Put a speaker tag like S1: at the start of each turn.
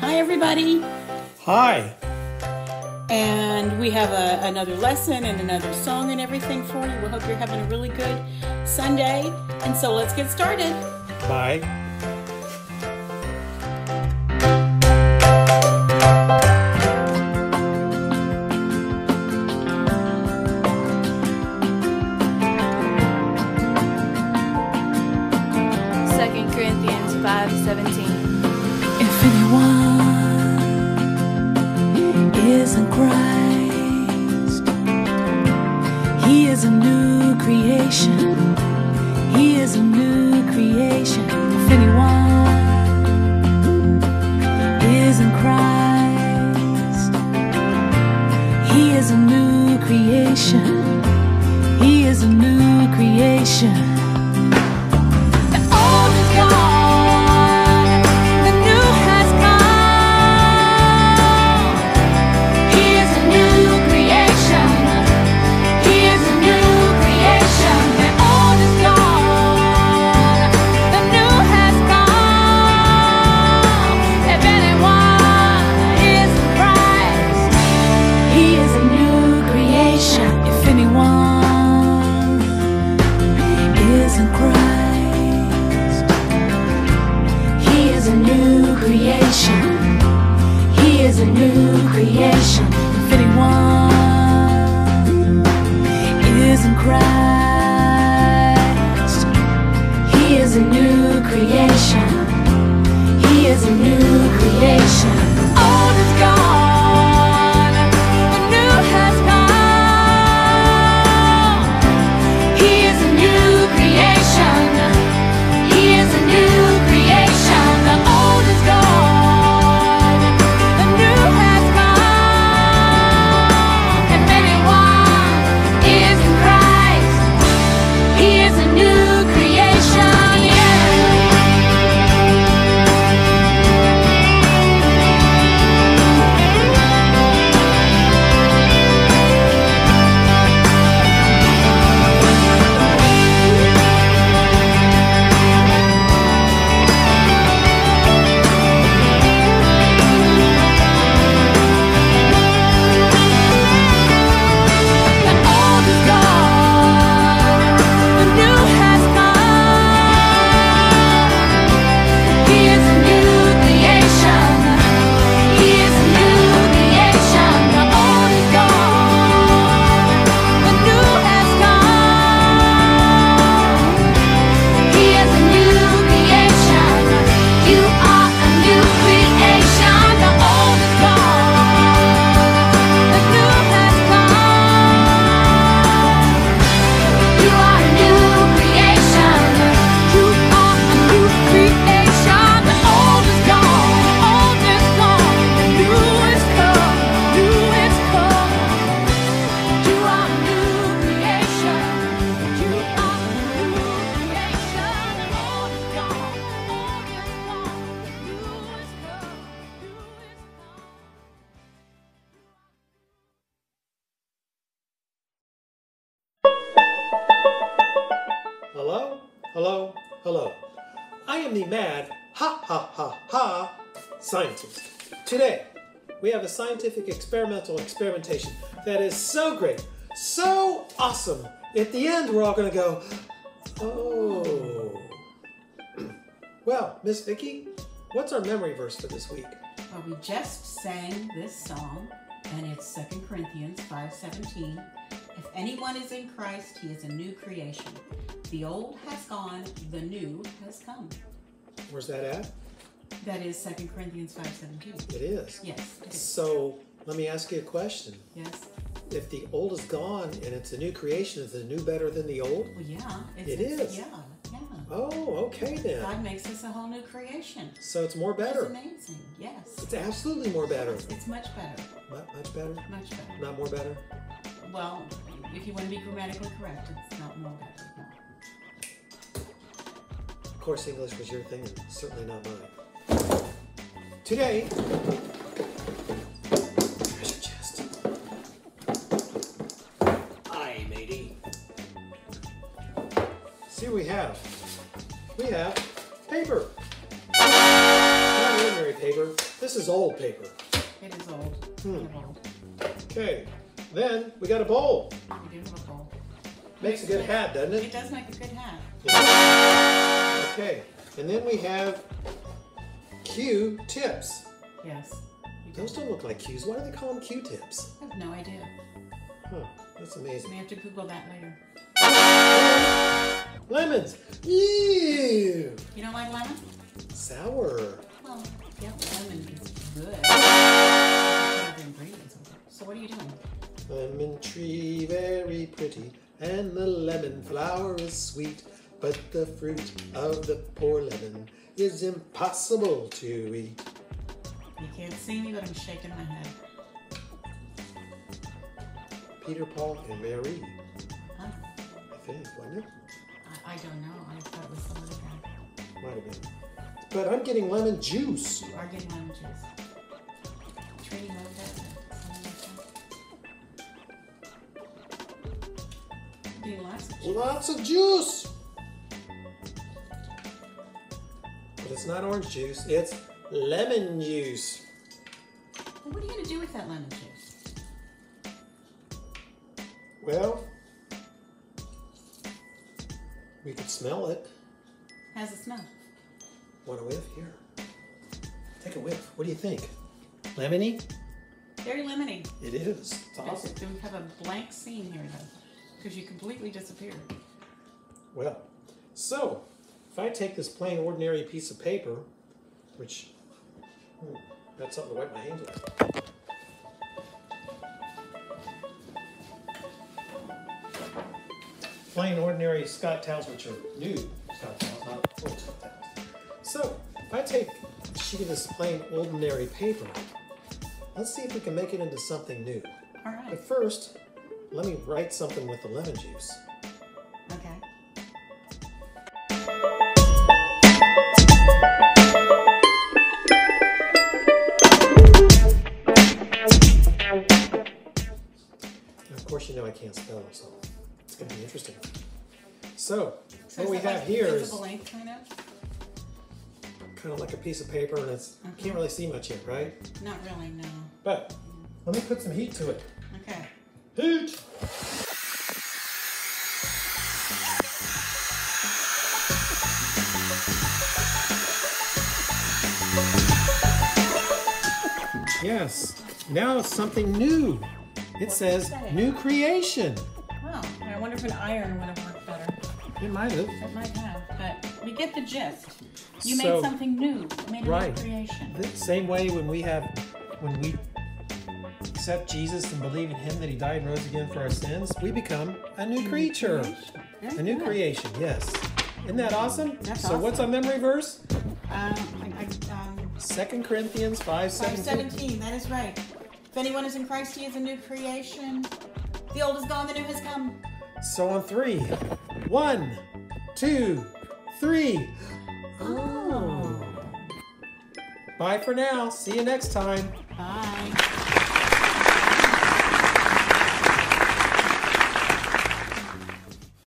S1: Hi, everybody.
S2: Hi.
S1: And we have a, another lesson and another song and everything for you. We hope you're having a really good Sunday. And so let's get started.
S2: Bye.
S3: If anyone is in Christ, he is a new creation. He is a new creation. If anyone is in Christ, he is a new creation. He is a new creation. Christ, He is a new creation. He is a new creation.
S2: Hello? Hello? Hello. I am the mad ha ha ha ha scientist. Today, we have a scientific experimental experimentation that is so great, so awesome. At the end, we're all to go, oh. well, Miss Vickie, what's our memory verse for this week?
S1: Well, we just sang this song, and it's 2 Corinthians 5.17. If anyone is in Christ, he is a new creation. The old has gone, the new has come.
S2: Where's that at?
S1: That is 2 Corinthians 5.17.
S2: It is.
S1: Yes, it is.
S2: So, let me ask you a question.
S1: Yes.
S2: If the old is gone and it's a new creation, is the new better than the old?
S1: Well, yeah. It's,
S2: It
S1: it's-
S2: is.
S1: Yeah, yeah.
S2: Oh, okay then.
S1: God makes us a whole new creation.
S2: So it's more
S1: It's
S2: better.
S1: amazing. Yes.
S2: It's absolutely more better.
S1: It's much better.
S2: Mu- Much better?
S1: Much better.
S2: Not more better?
S1: Well, if you want to be grammatically correct, it's not more better.
S2: Course, English was your thing and certainly not mine. Today, treasure chest. Aye, matey. See what we have. We have paper. Not ordinary paper. This is old paper.
S1: It is old.
S2: Hmm.
S1: Old.
S2: Okay. Then we got a bowl.
S1: We do have a bowl.
S2: Makes a good hat, doesn't
S1: It
S2: it?
S1: does make a good hat.
S2: Okay. And then we have Q-tips.
S1: Yes.
S2: Those don't look like Q's. Why do they call them Q-tips?
S1: I have no idea.
S2: Huh. That's amazing.
S1: We have to Google that later.
S2: Lemons. Ew.
S1: You don't like lemon?
S2: Sour.
S1: Well, yeah, lemon is good. Have the ingredients with it. So what are you doing?
S2: Lemon tree very pretty, and the lemon flower is sweet. But the fruit of the poor lemon is impossible to eat.
S1: You can't see me, but I'm shaking my head.
S2: Peter, Paul, and Mary,
S1: Huh?
S2: I think, wasn't it?
S1: I, I don't know. I thought it was some other guy.
S2: Might have been. But I'm getting lemon juice.
S1: You are getting lemon juice. Trini or that. Getting lots of juice.
S2: Lots of juice. But it's not orange juice, it's lemon juice.
S1: Well, what are you going to do with that lemon juice?
S2: Well, we could smell it.
S1: How's it smell?
S2: Want a whiff? Here. Take a whiff. What do you think? Lemony?
S1: Very lemony.
S2: It is. It's awesome.
S1: Do we have a blank scene here, though? Because you completely disappeared.
S2: Well, so if I take this plain ordinary piece of paper, which hmm, that's something to wipe my hands with. Plain ordinary Scott towels, which are new Scott towels, not old Scott towels. So if I take a sheet of this plain ordinary paper, let's see if we can make it into something new.
S1: All right.
S2: But first, let me write something with the lemon juice. I can't spell, so it's going to be interesting. So,
S1: So
S2: what we have
S1: like
S2: here is
S1: kind of?
S2: kind of like a piece of paper, and it's
S1: Mm-hmm.
S2: can't really see much yet, right?
S1: Not really, no.
S2: But let me put some heat to it.
S1: Okay.
S2: Heat. Yes. Now it's something new. It says
S1: say?
S2: new creation.
S1: Oh, I wonder if an iron would have worked better.
S2: It might have.
S1: It might have, but we get the gist. You
S2: So-
S1: made something new. You made a
S2: Right.
S1: new creation.
S2: The same way when we have, when we accept Jesus and believe in Him that He died and rose again for our sins, we become a new creature, a new
S1: good.
S2: creation. Yes. Isn't that awesome?
S1: That's
S2: so what's our
S1: awesome.
S2: memory verse?
S1: Um, I, I, um,
S2: Second Corinthians five seventeen.
S1: 517, that is right. If anyone is in Christ, he is a new creation. The old is gone, the new has come.
S2: So on three, one, two, three.
S1: Oh.
S2: Bye for now. See you next time.